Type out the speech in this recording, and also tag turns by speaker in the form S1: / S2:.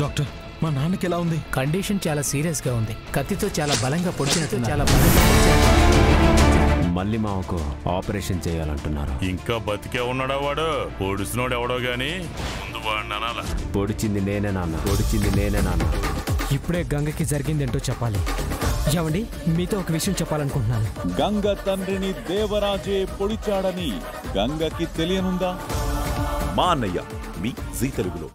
S1: Doctor మా నాన్నకి ఎలా ఉంది?
S2: కండిషన్ చాలా సీరియస్గా ఉంది. కత్తితో చాలా బలంగా పొడిచినట్టు చాలా బలంగా
S3: మళ్ళీ మాకు ఆపరేషన్ చేయాలంటున్నారు.
S4: ఇంకా బతికే ఉన్నాడా వాడు? పొడిచినోడు ఎవడో గాని? ముందు
S3: పొడిచింది నేనే నాన్న పొడిచింది నేనే నాన్న.
S5: ఇప్పుడే గంగకి జరిగిందేంటో చెప్పాలి. ఏమండి మీతో ఒక విషయం చెప్పాలనుకుంటున్నాను.
S6: గంగ తండ్రిని దేవరాజే పొడిచాడని గంగకి తెలియనుందా?
S7: మా అన్నయ్య మీ జీ తెలుగులో.